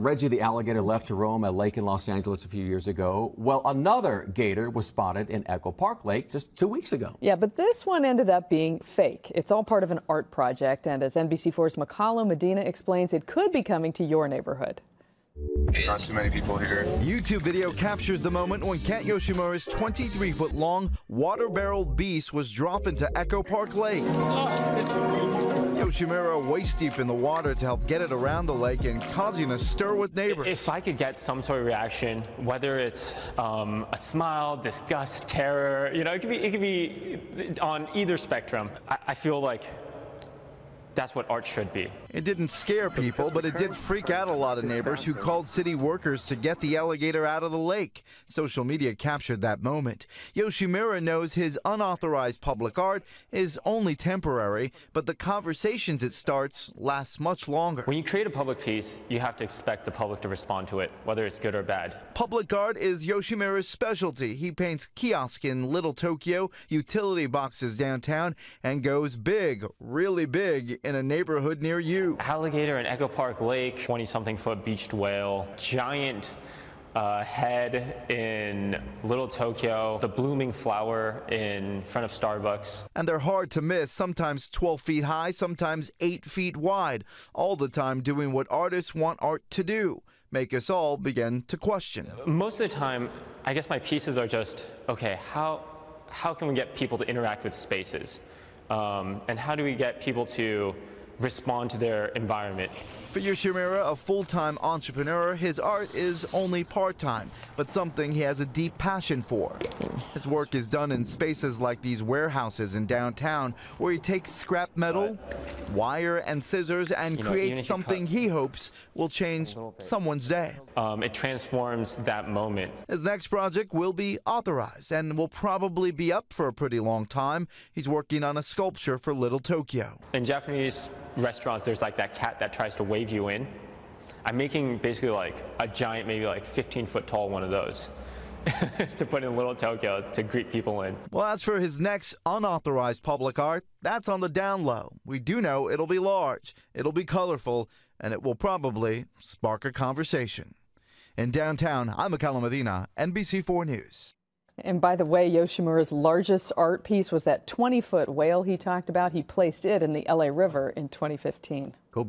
Reggie the alligator left to roam a lake in Los Angeles a few years ago. Well, another gator was spotted in Echo Park Lake just two weeks ago. Yeah, but this one ended up being fake. It's all part of an art project, and as NBC4's Mekahlo Medina explains, it could be coming to your neighborhood. Not too many people here. YouTube video captures the moment when Kent Yoshimura's 23 foot long water barreled beast was dropped into Echo Park Lake. Ah, Yoshimura waist deep in the water to help get it around the lake and causing a stir with neighbors. If I could get some sort of reaction, whether it's um, a smile, disgust, terror, you know, it could be, it could be on either spectrum. I, I feel like that's what art should be. It didn't scare people, but it did freak out a lot of neighbors who called city workers to get the alligator out of the lake. Social media captured that moment. Yoshimura knows his unauthorized public art is only temporary, but the conversations it starts last much longer. When you create a public piece, you have to expect the public to respond to it, whether it's good or bad. Public art is Yoshimura's specialty. He paints kiosks in Little Tokyo, utility boxes downtown, and goes big, really big, in a neighborhood near you. Alligator in Echo Park Lake, 20 something foot beached whale, giant uh, head in Little Tokyo, the blooming flower in front of Starbucks. And they're hard to miss, sometimes 12 feet high, sometimes 8 feet wide, all the time doing what artists want art to do make us all begin to question. Most of the time, I guess my pieces are just, okay, how, how can we get people to interact with spaces? Um, and how do we get people to respond to their environment. For Yoshimura, a full-time entrepreneur, his art is only part-time, but something he has a deep passion for. His work is done in spaces like these warehouses in downtown, where he takes scrap metal, wire, and scissors and you know, creates something he hopes will change someone's day. Um, it transforms that moment. His next project will be authorized and will probably be up for a pretty long time. He's working on a sculpture for Little Tokyo. In Japanese restaurants, there's like that cat that tries to wave you in. I'm making basically like a giant, maybe like 15 foot tall one of those. to put in Little Tokyo to greet people in. Well, as for his next unauthorized public art, that's on the down low. We do know it'll be large, it'll be colorful, and it will probably spark a conversation. In downtown, I'm Mekahlo Medina, NBC4 News. And by the way, Yoshimura's largest art piece was that 20 foot whale he talked about. He placed it in the LA River in 2015. Go